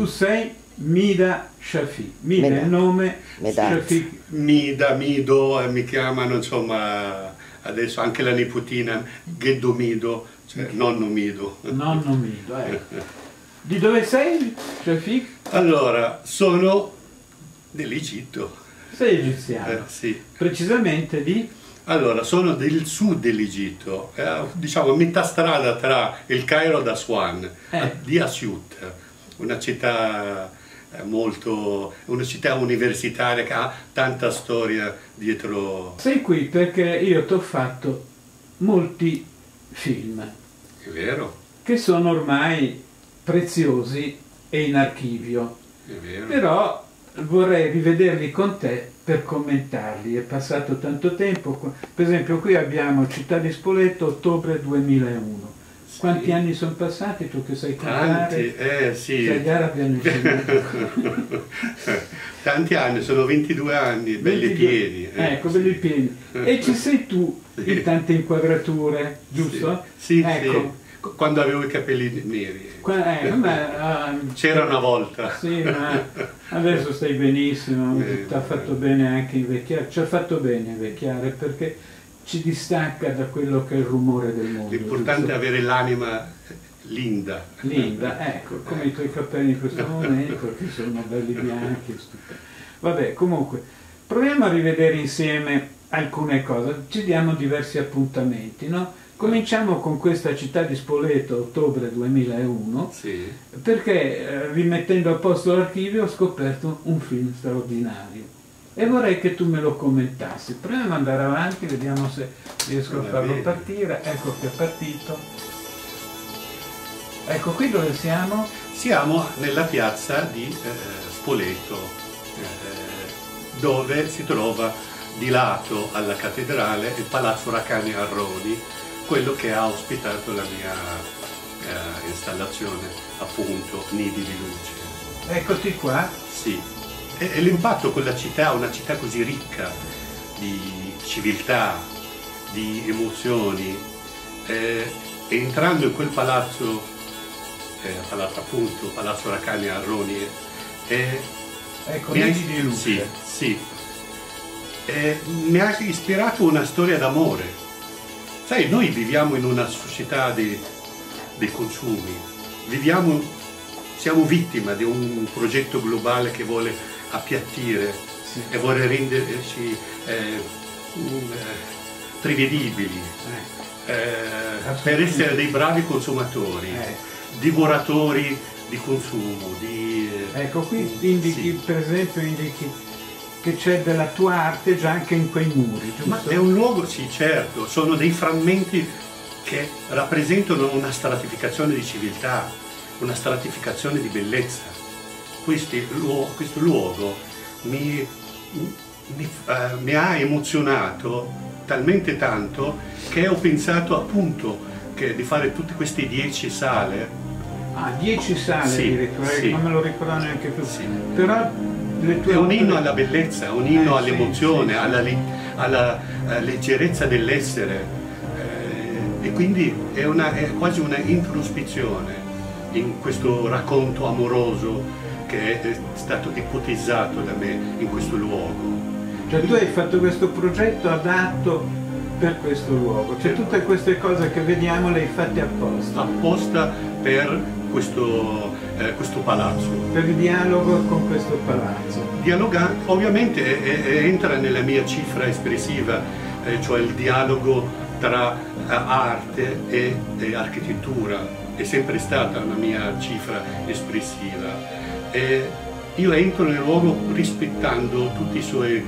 Tu sei Mida Shafi. Mida è Mida. il nome, Medat. Shafi Mida, Mido, eh, mi chiamano insomma adesso anche la nipotina Gheddo Mido, cioè nonno Mido. nonno Mido. ecco. Di dove sei, Shafiq? Allora, sono dell'Egitto. Sei egiziano. Eh, sì. Precisamente di... Allora, sono del sud dell'Egitto, eh, diciamo a metà strada tra il Cairo ed Aswan, Eh. a- di Asiut, una città eh, molto, una città universitaria che ha tanta storia dietro. Sei qui perché io ti ho fatto molti film È vero? che sono ormai preziosi e in archivio. È vero. Però vorrei rivederli con te per commentarli. È passato tanto tempo. Per esempio qui abbiamo Città di Spoleto, ottobre 2001. Quanti Sì. anni sono passati tu che sai Tanti, contare? eh sì. Sai Arabi hanno insegnato. Tanti anni, sono 22 anni, belli 22. pieni. eh, Ecco, sì. belli pieni. E ci sei tu Sì. in tante inquadrature, giusto? Sì, sì, ecco. Quando avevo i capelli neri. Eh, ma, ah, C'era una volta. Sì, ma adesso stai benissimo, Eh, ti ha fatto bene anche invecchiare, ci ha fatto bene invecchiare perché ci distacca da quello che è il rumore del mondo. L'importante è avere l'anima linda. Linda, ecco, come i tuoi capelli in questo momento, che sono belli bianchi, stupendi. Vabbè, comunque, proviamo a rivedere insieme alcune cose, ci diamo diversi appuntamenti, no? Cominciamo con questa città di Spoleto, ottobre 2001, Sì. perché eh, rimettendo a posto l'archivio ho scoperto un film straordinario e vorrei che tu me lo commentassi. Proviamo ad andare avanti, vediamo se riesco a farlo bene. partire. Ecco che è partito. Ecco qui dove siamo? Siamo nella piazza di eh, Spoleto, eh, dove si trova di lato alla cattedrale il Palazzo Racani Arroni, quello che ha ospitato la mia eh, installazione, appunto, Nidi di Luce. Eccoti qua. Sì, e, l'impatto con la città, una città così ricca di civiltà, di emozioni, eh, entrando in quel palazzo, eh, palazzo appunto, Palazzo Racani a Arroni, eh, Ecco, mi ha- di luce. Sì, sì. Eh, mi ha ispirato una storia d'amore. Sai, noi viviamo in una società di- dei consumi, viviamo, siamo vittima di un progetto globale che vuole appiattire Sì. e vuole renderci eh, eh, prevedibili Ecco. eh, per essere dei bravi consumatori, Ecco. divoratori di consumo, di... eh, Ecco, qui indichi, sì. per esempio, indichi che c'è della tua arte già anche in quei muri, giusto? Ma è un luogo, sì, certo, sono dei frammenti che rappresentano una stratificazione di civiltà, una stratificazione di bellezza. Questi questo luogo mi, mi- eh, mi ha emozionato talmente tanto che ho pensato appunto che di fare tutte queste dieci sale Ah, 10 sale Sì, addirittura, sì. non me lo ricordo neanche più. Sì. Però È un inno alla bellezza, un inno Eh, all'emozione, sì, alla, alla, eh, leggerezza dell'essere eh, e quindi è, una- è quasi una introspezione in questo racconto amoroso che è stato ipotizzato da me in questo luogo. Cioè tu hai fatto questo progetto adatto per questo luogo, cioè tutte queste cose che vediamo le hai fatte apposta, apposta per questo, eh, questo palazzo. per il dialogo con questo palazzo. Dialoga ovviamente eh, eh, entra nella mia cifra espressiva, eh, cioè il dialogo tra eh, arte e, e architettura, è sempre stata una mia cifra espressiva. E io entro nel luogo rispettando tutti i suoi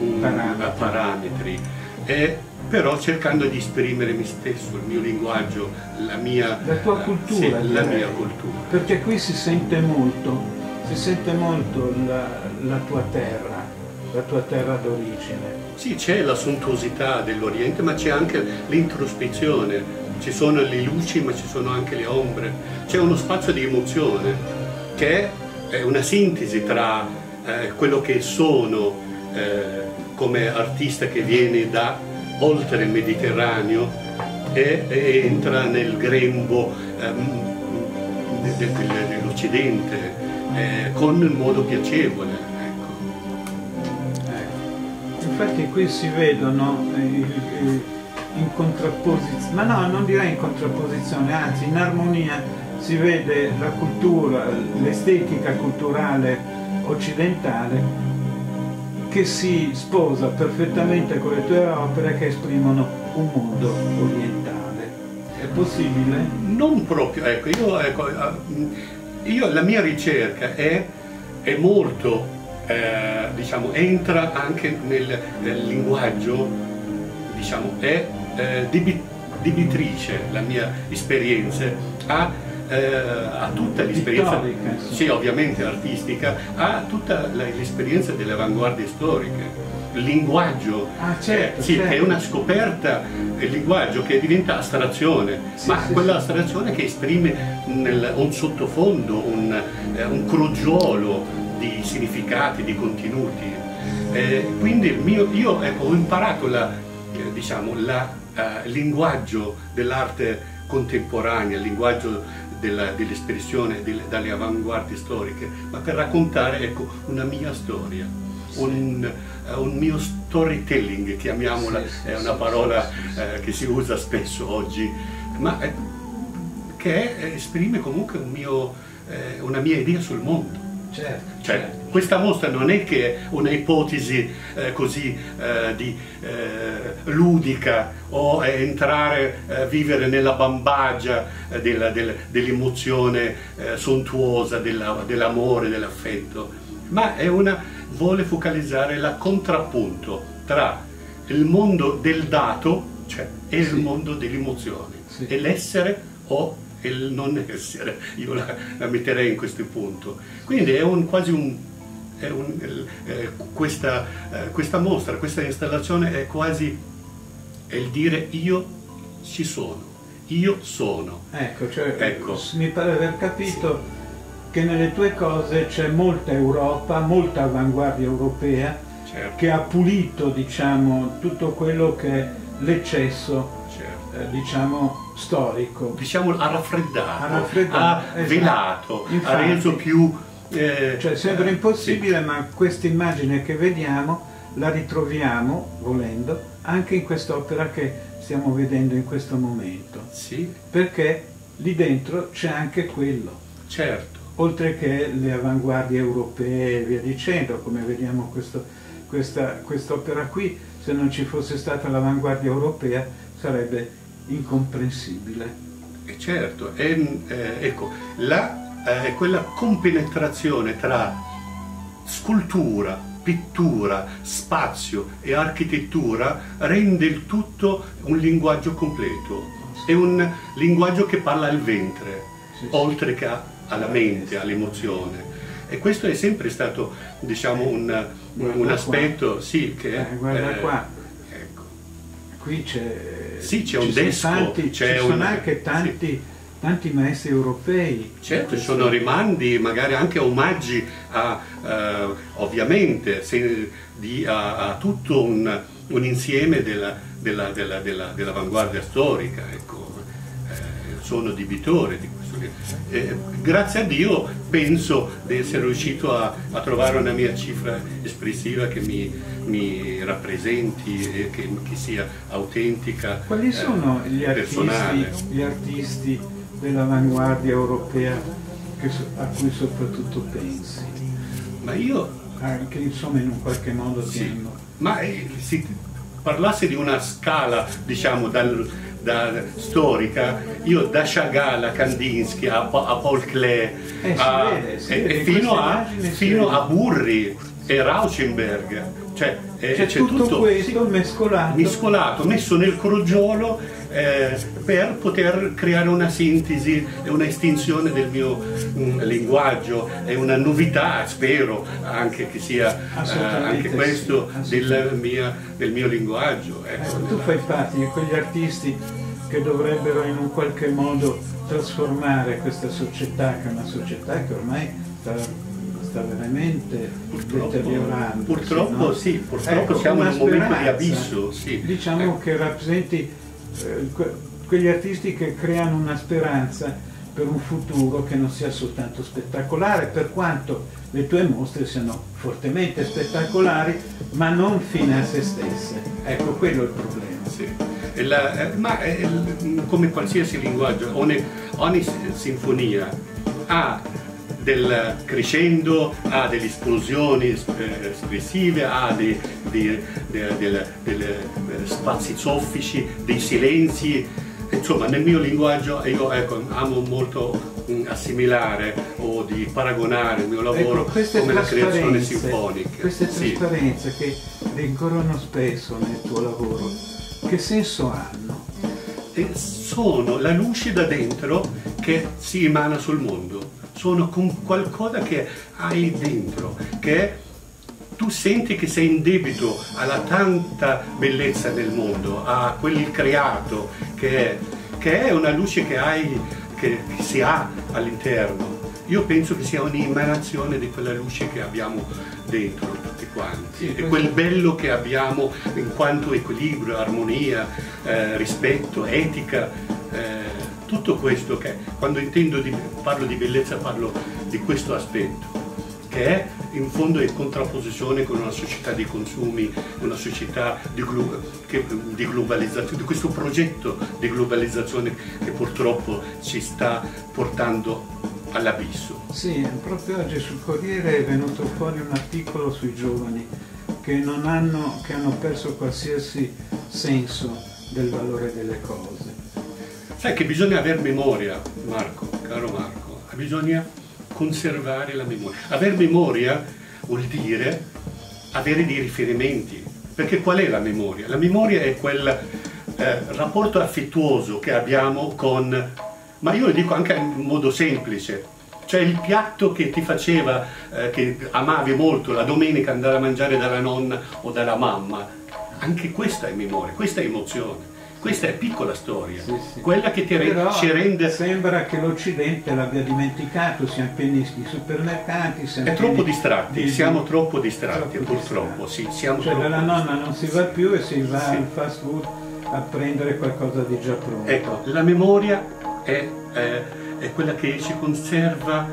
mm, Parametri. parametri, e però cercando di esprimere me stesso, il mio linguaggio, la mia, La tua cultura, sì, la mia cultura. Perché qui si sente molto, si sente molto la, la tua terra, la tua terra d'origine. Sì, c'è la sontuosità dell'Oriente, ma c'è anche l'introspezione, ci sono le luci ma ci sono anche le ombre, c'è uno spazio di emozione che è una sintesi tra eh, quello che sono eh, come artista che viene da oltre il Mediterraneo e, e entra nel grembo ehm, de- dell'Occidente, eh, con il modo piacevole. Ecco. Ecco. Infatti qui si vedono eh, in contrapposizione, ma no, non direi in contrapposizione, anzi in armonia si vede la cultura, l'estetica culturale occidentale che si sposa perfettamente con le tue opere che esprimono un mondo orientale. È possibile? Non proprio, ecco, io, ecco, eh, io la mia ricerca è, è molto, eh, diciamo, entra anche nel, nel linguaggio, diciamo, è eh, debitrice la mia esperienza a eh, ha tutta l'esperienza, sì, ovviamente artistica, ha tutta l'esperienza delle avanguardie storiche. Il linguaggio, ah, certo, eh, sì, certo. è una scoperta, il linguaggio che diventa astrazione, sì, ma sì, quella astrazione che esprime nel, un sottofondo, un, eh, un crogiolo di significati, di contenuti. Eh, quindi mio, io ecco, ho imparato la, eh, diciamo, linguaggio dell'arte contemporanea, il linguaggio dell'espressione dell dalle avanguardie storiche, ma per raccontare ecco, una mia storia, sì. un, uh, un, mio storytelling, chiamiamola, sì, è una parola uh, che si usa spesso oggi, ma eh, che esprime comunque un mio, eh, una mia idea sul mondo. Certo, cioè, certo. Questa mostra non è che una ipotesi eh, così eh, di, eh, ludica o entrare a eh, vivere nella bambagia eh, dell'emozione eh, sontuosa, dell'amore, dell'affetto, ma una, vuole focalizzare il contrappunto tra il mondo del dato cioè, e sì. il mondo delle emozioni, sì. e l'essere o e il non essere, io la, la metterei in questo punto. Quindi è un, quasi un, un eh, questa, eh, questa, mostra, questa installazione è quasi è il dire io ci sono, io sono. Ecco, cioè, ecco. mi pare aver capito sì. che nelle tue cose c'è molta Europa, molta avanguardia europea, certo. che ha pulito diciamo, tutto quello che è l'eccesso. Eh, diciamo, storico. Diciamo ha raffreddato, ha, raffreddato, ha esatto. velato, Infatti, ha reso più... Eh, cioè sembra impossibile, sì. ma questa immagine che vediamo la ritroviamo, volendo, anche in quest'opera che stiamo vedendo in questo momento. Sì. Perché lì dentro c'è anche quello. Certo. Oltre che le avanguardie europee e via dicendo, come vediamo questo, questa quest'opera qui, se non ci fosse stata l'avanguardia europea sarebbe incomprensibile. E certo, è, eh, ecco, la, eh, quella compenetrazione tra scultura, pittura, spazio e architettura rende il tutto un linguaggio completo. È un linguaggio che parla al ventre, sì, oltre che alla mente, all'emozione. E questo è sempre stato, diciamo, un, un aspetto, sì, che... Eh, guarda eh, qua, ecco. qui c'è sì, c'è un desco. Tanti, ci sono un... anche tanti, sì. tanti, maestri europei. Certo, ci sono rimandi, magari anche omaggi a, uh, ovviamente, se, di, a, a, tutto un, un insieme dell'avanguardia della, della, della, storica. Ecco. Sono debitore di questo. Eh, grazie a Dio penso di essere riuscito a, a trovare una mia cifra espressiva che mi, mi rappresenti e che, che, sia autentica. Quali sono eh, gli, artisti, gli, artisti, dell'avanguardia europea che, a cui soprattutto pensi? Ma io... Che insomma in un qualche modo sì, hanno... Ma eh, si parlasse di una scala, diciamo, dal, da, storica, io da Chagall a Kandinsky a, a Paul Klee, eh, a, vede, vede, fino, a, fino a Burri e Rauschenberg cioè, eh, c'è, tutto, tutto, questo sì, mescolato. mescolato. messo nel crogiolo eh, per poter creare una sintesi e una estinzione del mio mh, mm, linguaggio e una novità, spero anche che sia eh, anche questo sì, del, mia, del, mio linguaggio. Ecco, tu fai parte di quegli artisti che dovrebbero in un qualche modo trasformare questa società, che è una società che ormai sta sta veramente purtroppo, deteriorando. Purtroppo no? sì, purtroppo ecco, siamo in un momento di abisso. Sì. Diciamo eh. che rappresenti eh, quegli artisti che creano una speranza per un futuro che non sia soltanto spettacolare, per quanto le tue mostre siano fortemente spettacolari, ma non fine a se stesse. Ecco, quello è il problema. Sì. La, eh, ma è, come qualsiasi linguaggio, ogni, ogni sinfonia ha del crescendo, ha delle esplosioni eh, espressive, ha dei, dei, dei, dei spazi soffici, dei silenzi, insomma nel mio linguaggio io ecco, amo molto assimilare o di paragonare il mio lavoro ecco, come la creazione sinfonica. Queste trasparenze sì. che rincorrono spesso nel tuo lavoro, che senso hanno? E sono la luce da dentro che si emana sul mondo, sono con qualcosa che hai dentro, che tu senti che sei in debito alla tanta bellezza del mondo, a quel creato che è, che è una luce che, hai, che, che si ha all'interno. Io penso che sia un'emanazione di quella luce che abbiamo dentro tutti quanti sì, e quel bello che abbiamo in quanto equilibrio, armonia, eh, rispetto, etica. Tutto questo che quando intendo di, parlo di bellezza parlo di questo aspetto che è in fondo in contrapposizione con una società di consumi, una società di, glo che, di globalizzazione, di questo progetto di globalizzazione che purtroppo ci sta portando all'abisso. Sì, proprio oggi sul Corriere è venuto fuori un articolo sui giovani che, hanno, che hanno perso qualsiasi senso del valore delle cose. Sai che bisogna avere memoria, Marco, caro Marco, bisogna conservare la memoria. Aver memoria vuol dire avere dei riferimenti, perché qual è la memoria? La memoria è quel eh, rapporto affettuoso che abbiamo con, ma io lo dico anche in modo semplice, cioè il piatto che ti faceva, eh, che amavi molto la domenica andare a mangiare dalla nonna o dalla mamma, anche questa è memoria, questa è emozione. Questa è piccola storia, sì, sì. quella che ti re ci rende... Sembra che l'Occidente l'abbia dimenticato, siamo pieni di supermercati, siamo È troppo distratti, di... siamo troppo distratti troppo purtroppo, distratti. sì, siamo cioè troppo dalla nonna non si va più e si va sì. al fast food a prendere qualcosa di già pronto. Ecco, la memoria è, è, è quella che ci conserva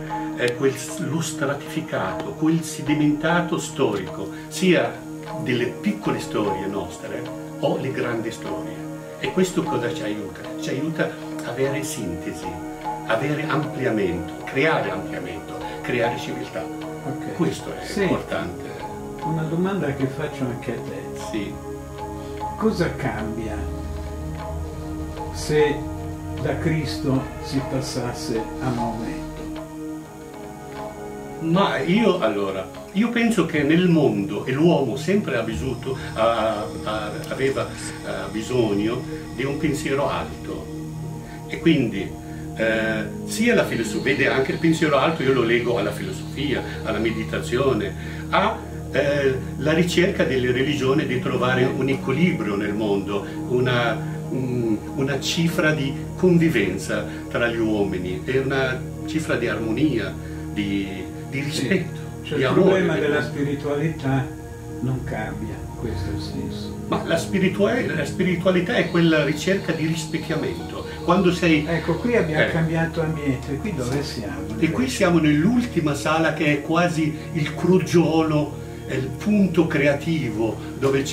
quel, lo stratificato, quel sedimentato storico, sia delle piccole storie nostre o le grandi storie. E questo cosa ci aiuta? Ci aiuta a avere sintesi, avere ampliamento, creare ampliamento, creare civiltà. Okay. Questo è sì. importante. Una domanda che faccio anche a te. Sì. Cosa cambia se da Cristo si passasse a Maometto? Ma io allora, io penso che nel mondo, e l'uomo sempre ha vissuto, ha, ha, aveva ha bisogno di un pensiero alto. E quindi eh, sia la filosofia, vede anche il pensiero alto, io lo leggo alla filosofia, alla meditazione, alla eh, ricerca delle religioni di trovare un equilibrio nel mondo, una, um, una cifra di convivenza tra gli uomini e una cifra di armonia, di, di rispetto. Cioè, il problema della spiritualità non cambia, questo è il senso. Ma la, spiritualità, la spiritualità è quella ricerca di rispecchiamento. Quando sei... Ecco, qui abbiamo eh. cambiato ambiente, qui dove siamo? E qui siamo nell'ultima sala che è quasi il crogiolo, il punto creativo dove,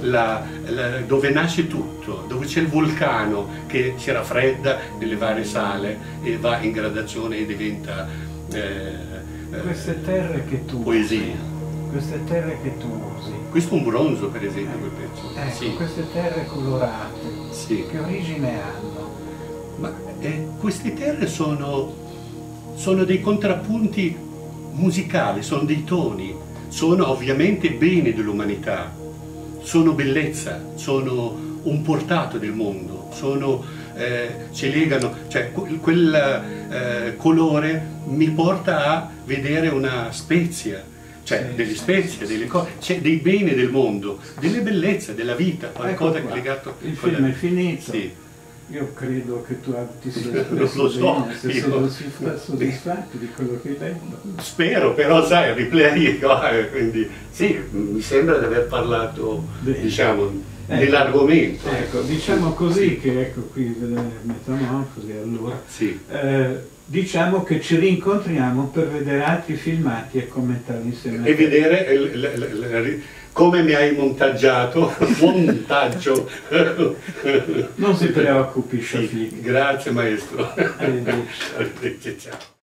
la, la, dove nasce tutto, dove c'è il vulcano che si raffredda nelle varie sale e va in gradazione e diventa... Eh, queste terre che tu poesia. usi, queste terre che tu usi. Questo è un bronzo per esempio, quel pezzo. Ecco, sì. queste terre colorate, sì. che origine hanno? Ma eh, queste terre sono, sono dei contrappunti musicali, sono dei toni, sono ovviamente bene dell'umanità, sono bellezza, sono un portato del mondo, sono eh, ci legano, cioè quel eh, colore mi porta a vedere una spezia, cioè sì, delle spezie, delle cose, c'è dei beni del mondo, delle bellezze, della vita, qualcosa ecco che è legato... Il film la... è finito. Sì. Io credo che tu ti sia espresso so, bene, sei soddisfatto di quello che hai detto. Spero, però sai, riplay, quindi sì, mi sembra di aver parlato, bene. diciamo, dell'argomento. Ecco, diciamo così che ecco qui metamorfosi allora. Sì. Eh, diciamo che ci rincontriamo per vedere altri filmati e commentarli insieme. E vedere come mi hai montaggiato, montaggio. Non si preoccupi, Shafiq. Sì, grazie maestro. Arrivederci. Arrivederci, ciao.